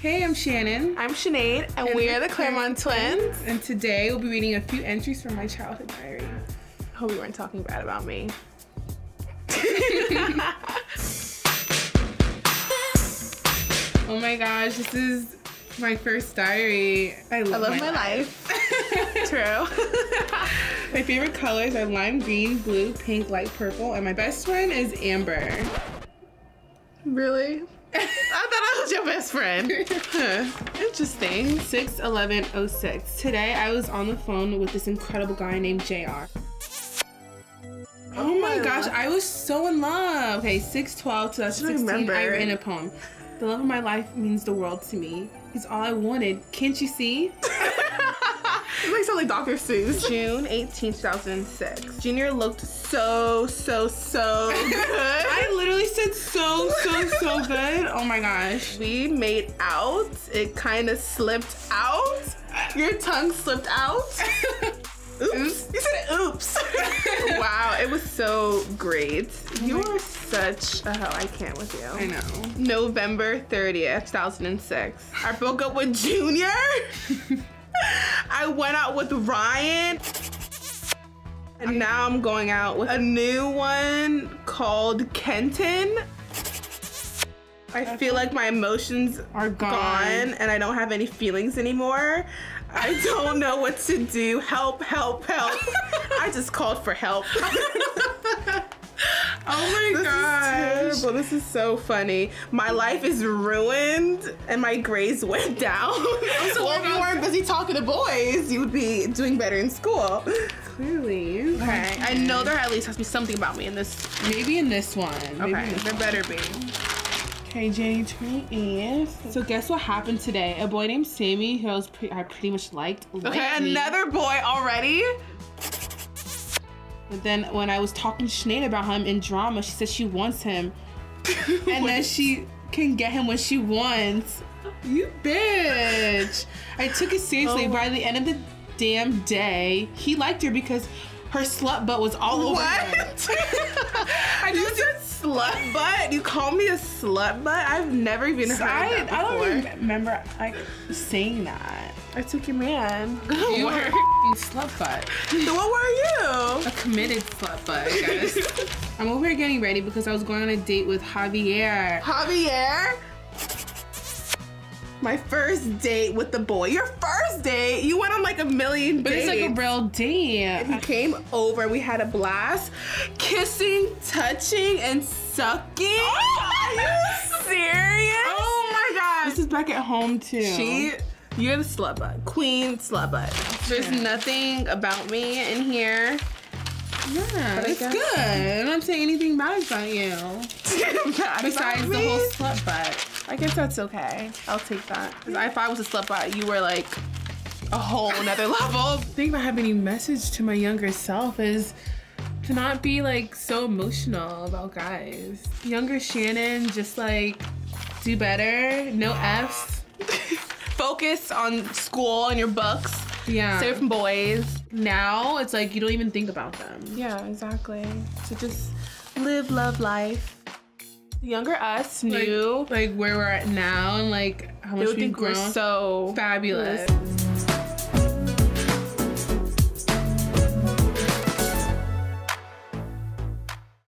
Hey, I'm Shannon. I'm Shannade, and, And we we're the Clermont Twins. And today we'll be reading a few entries from my childhood diary. I Hope you weren't talking bad about me. Oh my gosh, this is my first diary. I love, I love my, life. True. My favorite colors are lime green, blue, pink, light purple, and my best one is amber. really? I I was your best friend. Huh. Interesting. 6 11 06. Today I was on the phone with this incredible guy named JR. Oh my gosh. I was so in love. Okay, 6 12 2016. remember. I wrote in a poem. The love of my life means the world to me. He's all I wanted. Can't you see? It makes sound like Dr. Seuss. June 18, 2006. Junior looked so, so, so good. I literally said so, so, so good. Oh my gosh. we made out. It kind of slipped out. Your tongue slipped out. Oops. You said oops. wow, it was so great. Oh you are such a hell. I can't with you. I know. November 30th, 2006. I broke up with Junior. I went out with Ryan. And now I'm going out with a new one called Kenton. I feel like my emotions Are gone. gone and I don't have any feelings anymore. I don't know what to do. Help, help, help. I just called for help. Oh my This gosh. is terrible. This is so funny. My life is ruined and my grades went down. so well, if you weren't busy talking to boys, you would be doing better in school. Clearly. Okay. I know there at least has to be something about me in this. Maybe in this one. Maybe Okay. in this There better be. Okay, January 28th. So guess what happened today? A boy named Sammy, who I was pre- I pretty much liked. Okay, me. another boy already. But then when I was talking to Shannade about him in drama, she said she wants him, and then she can get him when she wants. You bitch! I took it seriously. Oh. By the end of the damn day, he liked her because her slut butt was all over him. What? I you said slut butt. You call me a slut butt? I've never even heard I, that I don't even remember like saying that. I took your man. You were a slut butt. So what were you? A committed slut butt, I guess. I'm over here getting ready because I was going on a date with Javier. Javier. My first date with the boy. Your first date? You went on like a million But dates. it's like a real date. He came over. We had a blast, kissing, touching, and sucking. Oh are you serious? Oh my god. This is back at home too. She, you're the slut butt, queen slut butt. There's nothing about me in here. Yeah, I it's good. I'm not saying anything bad about you. Besides the whole slut butt. I guess that's okay. I'll take that. 'Cause if I was a slut butt, you were like a whole nother level. The thing about having a message to my younger self is to not be like so emotional about guys. Younger Shannon, just like do better. No F's. Focus on school and your books. Yeah. Stay away from boys. now it's like you don't even think about them. Yeah, exactly. So just live, love life. The younger us knew like where we're at now and like how much we've think we're grown. so fabulous.